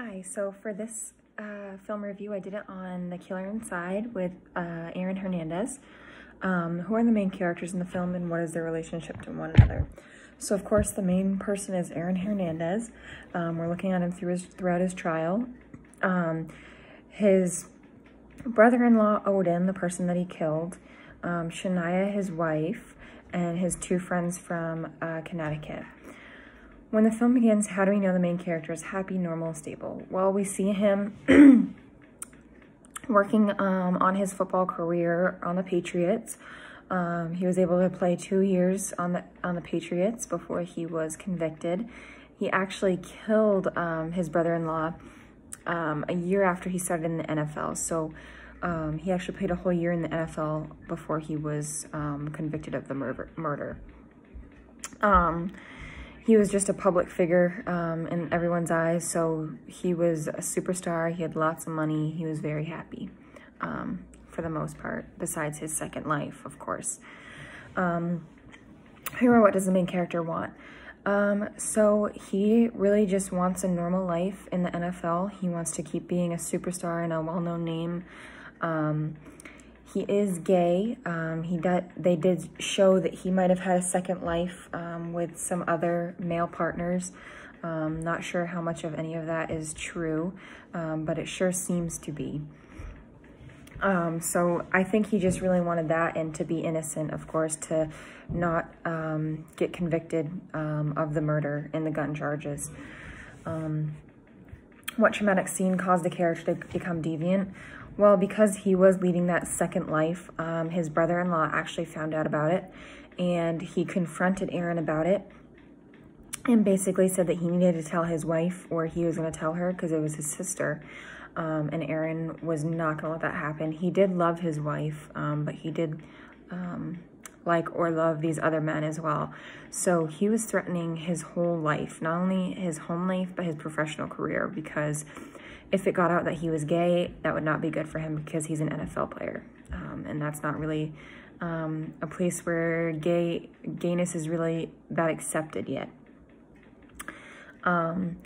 Hi, so for this uh, film review, I did it on The Killer Inside with uh, Aaron Hernandez. Um, who are the main characters in the film and what is their relationship to one another? So of course the main person is Aaron Hernandez. Um, we're looking at him through his, throughout his trial. Um, his brother-in-law Odin, the person that he killed, um, Shayanna, his wife, and his two friends from uh, Connecticut. When the film begins, how do we know the main character is happy, normal, stable? Well, we see him working um, on his football career on the Patriots. Um, he was able to play two years on the on the Patriots before he was convicted. He actually killed um, his brother-in-law um, a year after he started in the NFL. So um, he actually played a whole year in the NFL before he was um, convicted of the murder. murder. He was just a public figure um, in everyone's eyes. So he was a superstar. He had lots of money. He was very happy um, for the most part, besides his second life, of course. Um, here, what does the main character want? Um, so he really just wants a normal life in the NFL. He wants to keep being a superstar and a well-known name. Um, he is gay. Um, he did, they did show that he might have had a second life um, with some other male partners. Um, not sure how much of any of that is true, um, but it sure seems to be. Um, so I think he just really wanted that and to be innocent, of course, to not um, get convicted of the murder and the gun charges. What traumatic scene caused the character to become deviant? Well, because he was leading that second life, um, his brother-in-law actually found out about it and he confronted Aaron about it and basically said that he needed to tell his wife or he was going to tell her because it was his sister. Um, and Aaron was not going to let that happen. He did love his wife, um, but he did um, like or love these other men as well. So he was threatening his whole life, not only his home life, but his professional career because if it got out that he was gay, that would not be good for him because he's an NFL player. Um, and that's not really um, a place where gay gayness is really that accepted yet. Um,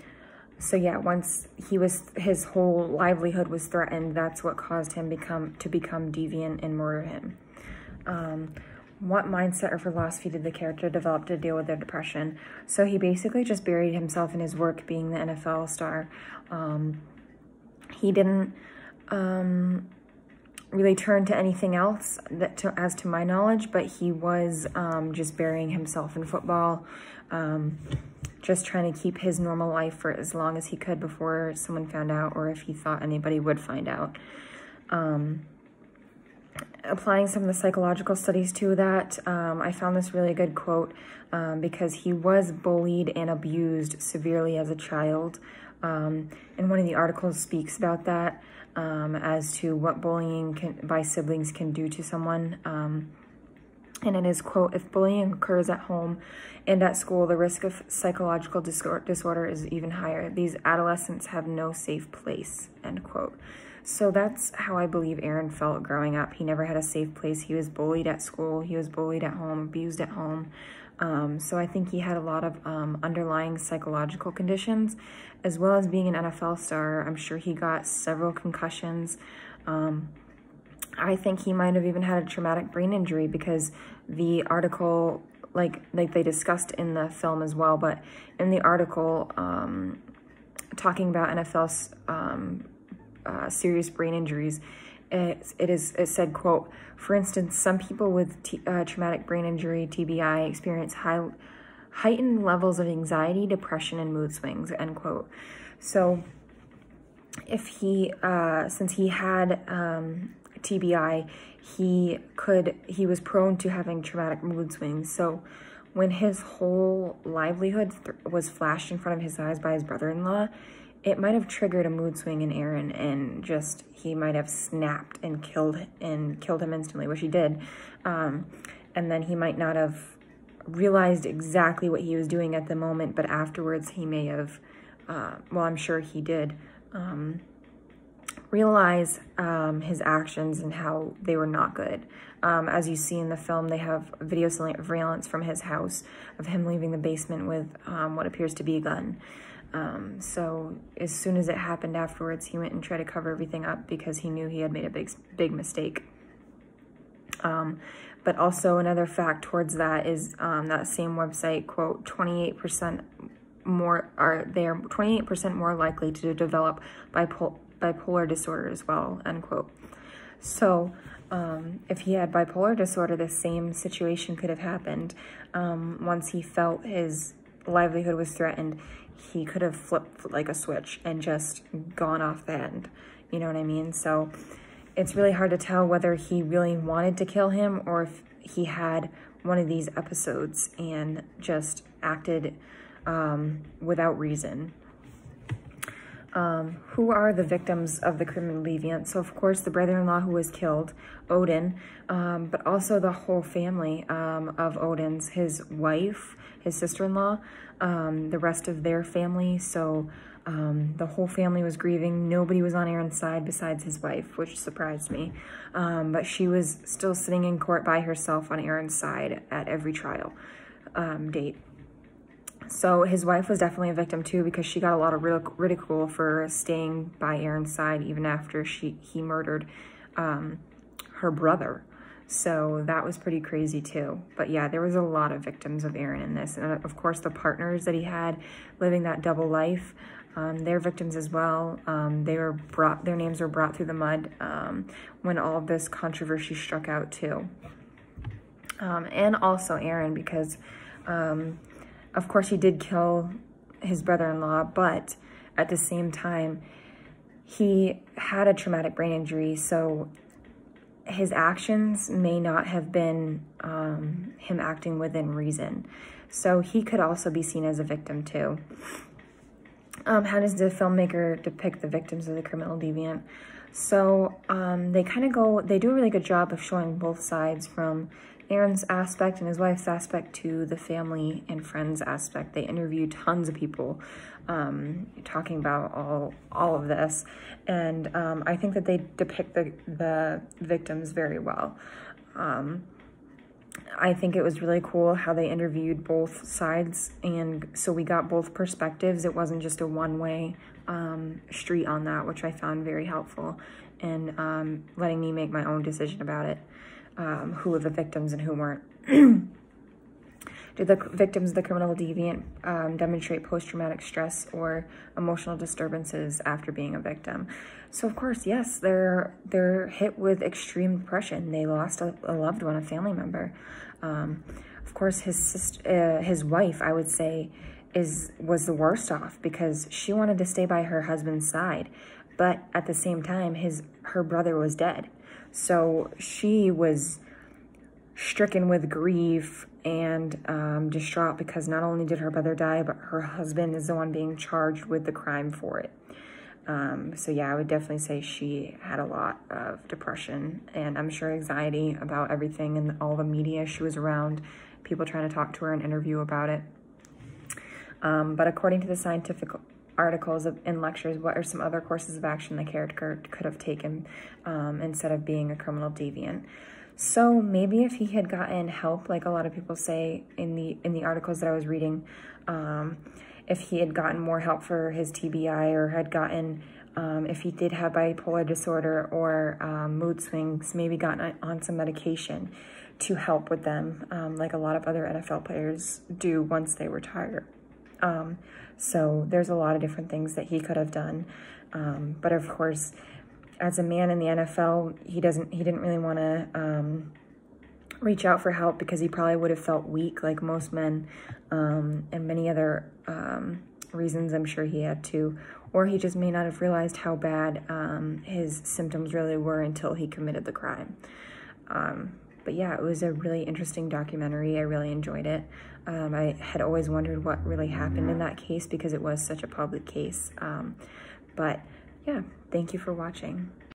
so yeah, once he was, his whole livelihood was threatened, that's what caused him become to become deviant and murder him. Um, what mindset or philosophy did the character develop to deal with their depression? So he basically just buried himself in his work being the NFL star. Um, he didn't um, really turn to anything else that to, as to my knowledge, but he was um, just burying himself in football, um, just trying to keep his normal life for as long as he could before someone found out or if he thought anybody would find out. Um, applying some of the psychological studies to that, um, I found this really good quote um, because he was bullied and abused severely as a child. Um, and one of the articles speaks about that um, as to what bullying can, by siblings can do to someone. Um, and it is, quote, if bullying occurs at home and at school, the risk of psychological disorder is even higher. These adolescents have no safe place, end quote. So that's how I believe Aaron felt growing up. He never had a safe place. He was bullied at school. He was bullied at home, abused at home. Um, so I think he had a lot of um, underlying psychological conditions, as well as being an NFL star. I'm sure he got several concussions. Um, I think he might have even had a traumatic brain injury because the article, like like they discussed in the film as well, but in the article um, talking about NFL's um, uh, serious brain injuries, it, it is it said quote for instance some people with t uh, traumatic brain injury tbi experience high heightened levels of anxiety depression and mood swings end quote. So if he uh, since he had um, tbi he could he was prone to having traumatic mood swings. So when his whole livelihood was flashed in front of his eyes by his brother-in-law it might have triggered a mood swing in Aaron and just he might have snapped and killed and killed him instantly, which he did. Um, and then he might not have realized exactly what he was doing at the moment, but afterwards he may have, uh, well, I'm sure he did, um, realize um, his actions and how they were not good. Um, as you see in the film, they have video surveillance from his house of him leaving the basement with um, what appears to be a gun. Um, so as soon as it happened afterwards, he went and tried to cover everything up because he knew he had made a big, big mistake. Um, but also another fact towards that is um, that same website, quote, 28% more are they're 28% more likely to develop bipol bipolar disorder as well, end quote. So um, if he had bipolar disorder, the same situation could have happened. Um, once he felt his livelihood was threatened, he could have flipped like a switch and just gone off the end. You know what I mean? So it's really hard to tell whether he really wanted to kill him or if he had one of these episodes and just acted um, without reason. Um, who are the victims of the criminal deviant? So, of course, the brother-in-law who was killed, Odin, um, but also the whole family um, of Odin's, his wife, his sister-in-law, um, the rest of their family. So, um, the whole family was grieving. Nobody was on Aaron's side besides his wife, which surprised me. Um, but she was still sitting in court by herself on Aaron's side at every trial date. So his wife was definitely a victim too because she got a lot of ridicule for staying by Aaron's side even after she he murdered um, her brother. So that was pretty crazy too. But yeah, there was a lot of victims of Aaron in this. And of course, the partners that he had living that double life, um, they're victims as well. Um, they were brought, their names were brought through the mud um, when all of this controversy struck out too. Um, and also Aaron because um, of course, he did kill his brother-in-law, but at the same time, he had a traumatic brain injury, so his actions may not have been um, him acting within reason. So he could also be seen as a victim too. Um, how does the filmmaker depict the victims of the criminal deviant? So um, they kind of go, they do a really good job of showing both sides from Aaron's aspect and his wife's aspect to the family and friends aspect. They interviewed tons of people um, talking about all all of this, and um, I think that they depict the the victims very well. Um, I think it was really cool how they interviewed both sides, and so we got both perspectives. It wasn't just a one-way um, street on that, which I found very helpful in um, letting me make my own decision about it um, who were the victims and who weren't. Did the victims of the criminal deviant um, demonstrate post-traumatic stress or emotional disturbances after being a victim? So of course, yes, they're they're hit with extreme depression. They lost a, a loved one, a family member. Um, of course, his sister, uh, his wife, I would say, is was the worst off because she wanted to stay by her husband's side, but at the same time, his her brother was dead. So she was stricken with grief and um, distraught because not only did her brother die, but her husband is the one being charged with the crime for it. Um, so yeah, I would definitely say she had a lot of depression and I'm sure anxiety about everything and all the media she was around, people trying to talk to her and interview about it. Um, but according to the scientific articles of, and lectures, what are some other courses of action the character could have taken um, instead of being a criminal deviant. So maybe if he had gotten help, like a lot of people say in the in the articles that I was reading, um, if he had gotten more help for his TBI or had gotten, um, if he did have bipolar disorder or um, mood swings, maybe gotten on some medication to help with them, um, like a lot of other NFL players do once they retire. Um, so there's a lot of different things that he could have done. Um, but of course, as a man in the NFL, he doesn't, he didn't really want to um, reach out for help because he probably would have felt weak like most men um, and many other um, reasons I'm sure he had to. Or he just may not have realized how bad um, his symptoms really were until he committed the crime. But yeah, it was a really interesting documentary. I really enjoyed it. Um, I had always wondered what really happened in that case because it was such a public case. Um, but yeah, thank you for watching.